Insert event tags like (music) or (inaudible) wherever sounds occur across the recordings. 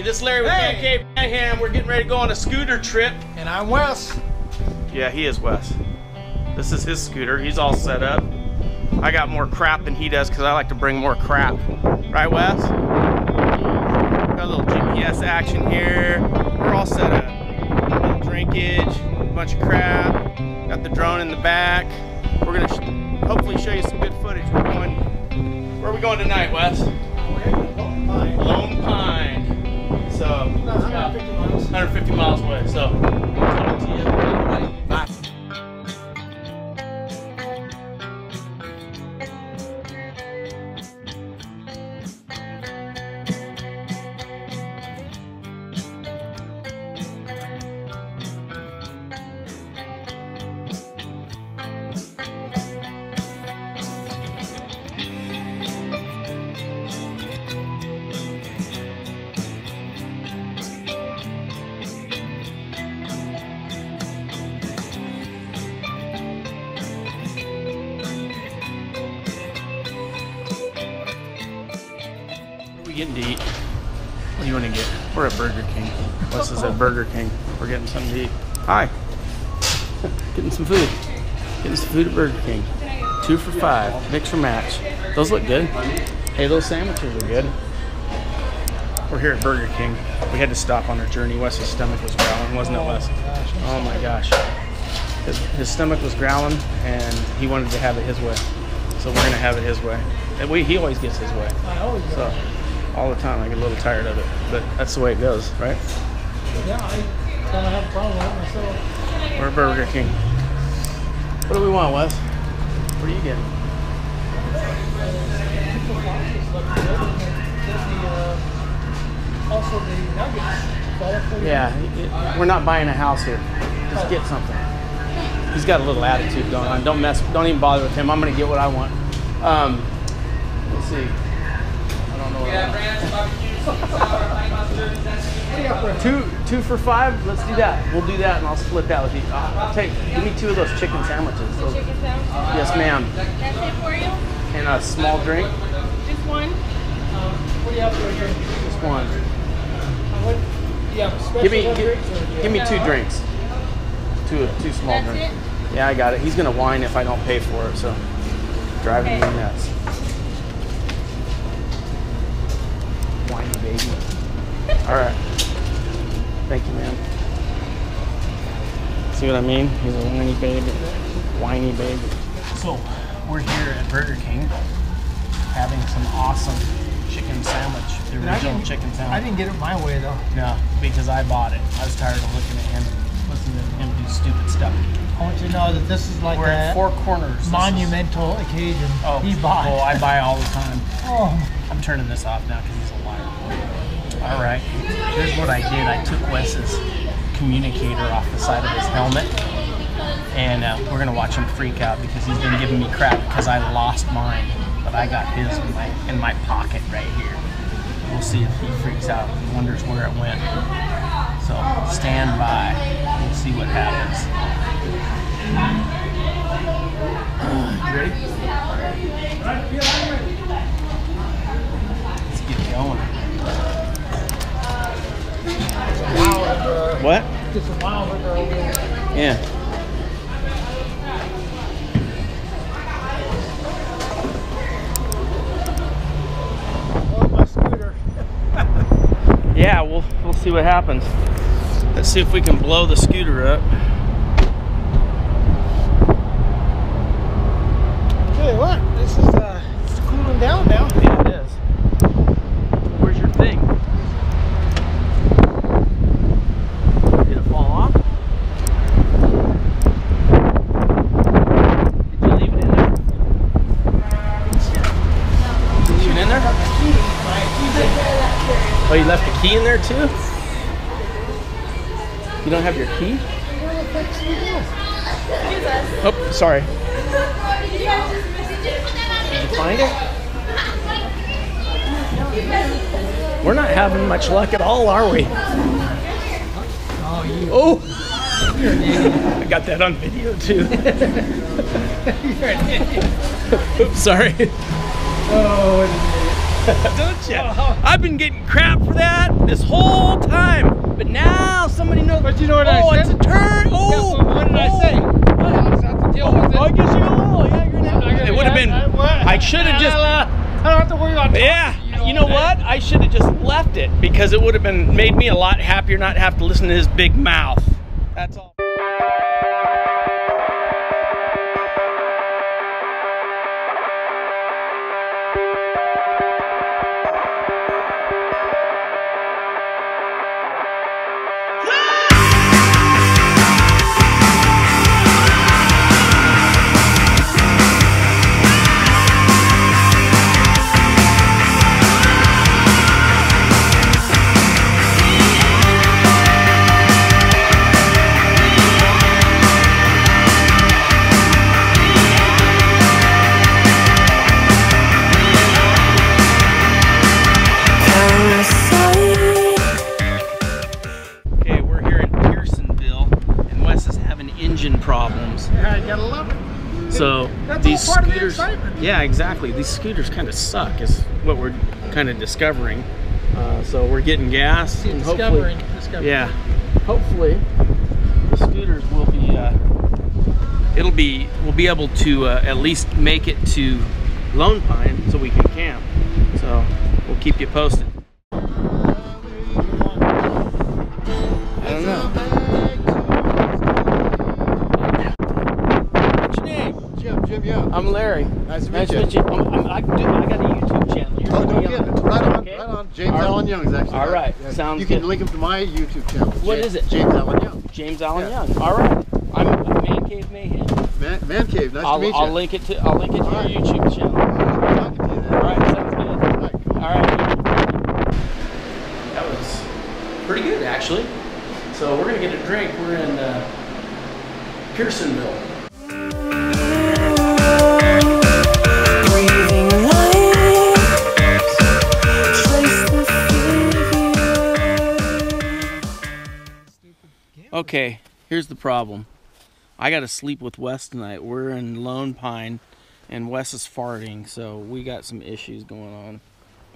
Larry. This is Larry with Hey. Man Cave Mayhem. We're getting ready to go on a scooter trip. And I'm Wes. Yeah, he is Wes. This is his scooter. He's all set up. I got more crap than he does because I like to bring more crap. Right, Wes? Got a little GPS action here. We're all set up. A little drinkage, a bunch of crap. Got the drone in the back. We're gonna sh- hopefully show you some good footage. We're going. Where are we going tonight, Wes? 150 miles away. So, we getting to eat? What do you want to get? We're at Burger King. Wes is at Burger King. We're getting something to eat. Hi. (laughs) getting some food. Getting some food at Burger King. Two for five. Mix or match. Those look good. Hey, those sandwiches are good. We're here at Burger King. We had to stop on our journey. Wes's stomach was growling, wasn't it, Wes? Oh my gosh. His, his stomach was growling, and he wanted to have it his way. So we're gonna have it his way. And we, he always gets his way. I always. So all the time I get a little tired of it, but that's the way it goes, right? Yeah, I don't have a problem with it myself. We're Burger King. What do we want, Wes? What are you getting? Nuggets. Yeah, we're not buying a house here. Just get something. He's got a little attitude going on. Don't mess. Don't even bother with him. I'm gonna get what I want. Um, let's see. I don't know. What I want. Two, two for five. Let's do that. We'll do that, and I'll split that with you. Uh, take, give me two of those chicken sandwiches. Those- Chicken sandwich? yes, ma'am. That's it for you? And a small drink. Just one? What do you have for here? Just one. What? Yeah, Give me, give, drinks give me two drinks. Two, two small That's drinks. it? Yeah, I got it. He's gonna whine if I don't pay for it, so driving me nuts. (laughs) All right. Thank you, man. See what I mean? He's a whiny baby. Whiny baby. So we're here at Burger King having some awesome chicken sandwich. The I original didn't- chicken sandwich. I didn't get it my way though. No, because I bought it. I was tired of looking at him, listening to him do stupid stuff. I want you to know that this is like We're at Four Corners. This is- monumental occasion. oh, he bought. Oh, I buy all the time. Oh, I'm turning this off now because he's a liar. All right, here's what I did. I took Wes's communicator off the side of his helmet, and uh, we're gonna watch him freak out because he's been giving me crap because I lost mine, but I got his in my in my pocket right here. We'll see if he freaks out and wonders where it went. So stand by. See what happens. Ready? Let's get going. What? Get some wild liquor. Yeah. Oh, my scooter. (laughs) Yeah, we'll we'll see what happens. Let's see if we can blow the scooter up. Tell you what, this is uh, it's cooling down now. Yeah, it is. Where's your thing? Did it fall off? Did you leave it in there? Leave it in there? Oh, you left the key in there too? You don't have your key? Oh, sorry. Did you find it? We're not having much luck at all, are we? Oh. Oh! I got that on video too. Oops, (laughs) sorry. Oh, (laughs) Don't you? I've been getting crap for that this whole time, but now somebody knows. But you know what I oh, said? it's a turn. Oh, Yeah, but what did I oh. say? Well, I'll just to deal with it. Oh, I guess you know. Yeah, you're I'm not not. gonna- It would have been. I- I- I should have just. I don't have to worry about Yeah, talking you know day. what? I should have just left it because it would have been made me a lot happier not have to listen to his big mouth. That's all. Scooters, excitement. yeah, exactly. These scooters kind of suck, is what we're kind of discovering. Uh, so we're getting gas, and Discovering, hopefully, discovering. yeah, hopefully the scooters will be. Uh, it'll be. We'll be able to uh, at least make it to Lone Pine, so we can camp. So we'll keep you posted. Jim, Jim, yeah. I'm Larry. Nice to meet Nice you. to meet you. I'm, I'm, I, do, I got a YouTube channel. You're Oh, gonna no kidding. it. Right on, Okay. right on. James All right. Allen Young is actually. All right. Yeah. Sounds You can good. link him to my YouTube channel. What Ja- is it? James Allen Young. James Allen Yeah. Young. All right. I'm a Man Cave Mayhem. Man, Man Cave. Nice I'll, to meet I'll you. link it to I'll link it to All right. your YouTube channel. Nice talking to you then. All right. Sounds good. All right, cool. All right. That was pretty good, actually. So we're gonna get a drink. We're in uh, Pearsonville. Okay, here's the problem. I got to sleep with Wes tonight. We're in Lone Pine, and Wes is farting, so we got some issues going on.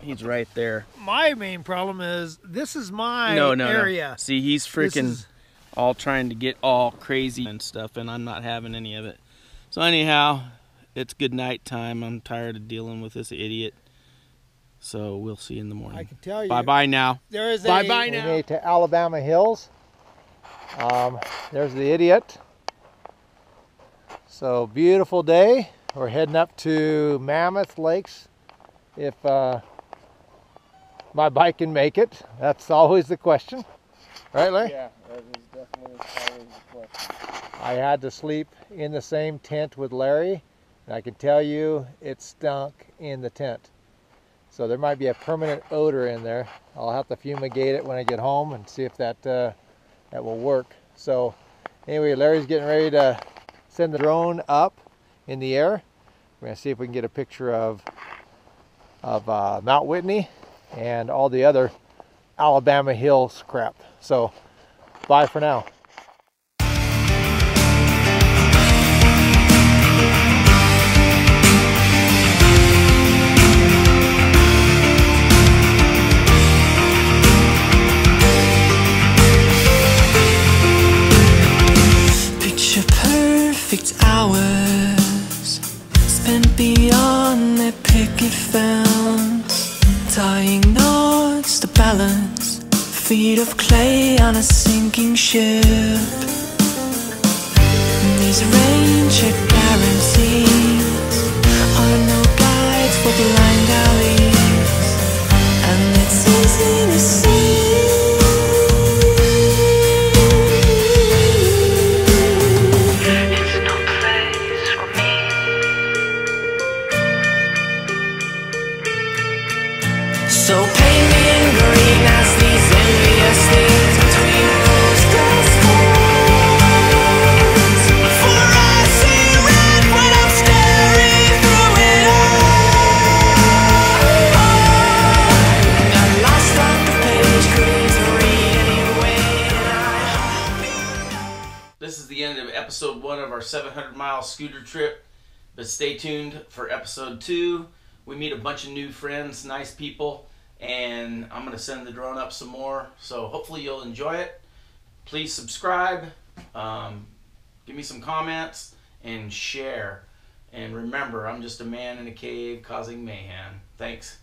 He's right there. My main problem is this is my no, no, area. no. See, he's freaking is- all trying to get all crazy and stuff, and I'm not having any of it. So anyhow, it's good night time. I'm tired of dealing with this idiot. So we'll see you in the morning. I can tell you. Bye bye now. There is a Bye-bye now. to Alabama Hills. Um, there's the idiot. So beautiful day. We're heading up to Mammoth Lakes. If uh, my bike can make it, that's always the question, right, Larry? Yeah, that is definitely always the question. I had to sleep in the same tent with Larry, and I can tell you it stunk in the tent. So there might be a permanent odor in there. I'll have to fumigate it when I get home and see if that uh, that will work. So anyway, Larry's getting ready to send the drone up in the air. We're gonna see if we can get a picture of of uh, Mount Whitney and all the other Alabama Hills crap. So bye for now. Beyond their picket fence, tying knots to balance feet of clay on a sinking ship. These rain-check guarantees are no guides for blind alleys, scooter trip. But stay tuned for episode two we meet a bunch of new friends, nice people, and I'm gonna send the drone up some more. So hopefully you'll enjoy it. Please subscribe, um, give me some comments, and share. And remember, I'm just a man in a cave causing mayhem. Thanks.